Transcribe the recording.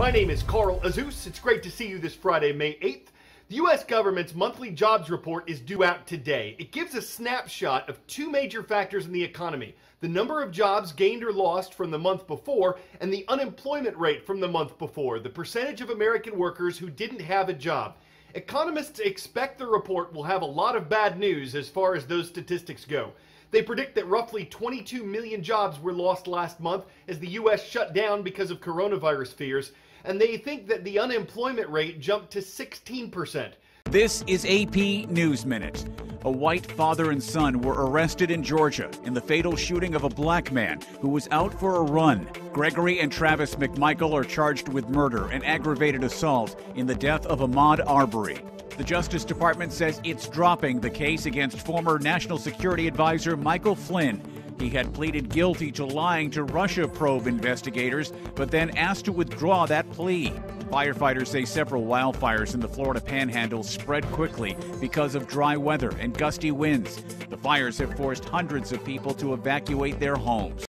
My name is Carl Azuz. It's great to see you this Friday, May 8th. The U.S. government's monthly jobs report is due out today. It gives a snapshot of two major factors in the economy the number of jobs gained or lost from the month before, and the unemployment rate from the month before, the percentage of American workers who didn't have a job. Economists expect the report will have a lot of bad news as far as those statistics go. They predict that roughly 22 million jobs were lost last month as the U.S. shut down because of coronavirus fears, and they think that the unemployment rate jumped to 16%. This is AP News Minute. A white father and son were arrested in Georgia in the fatal shooting of a black man who was out for a run. Gregory and Travis McMichael are charged with murder and aggravated assault in the death of Ahmaud Arbery. The Justice Department says it's dropping the case against former National Security Advisor Michael Flynn. He had pleaded guilty to lying to Russia probe investigators, but then asked to withdraw that plea. Firefighters say several wildfires in the Florida panhandle spread quickly because of dry weather and gusty winds. The fires have forced hundreds of people to evacuate their homes.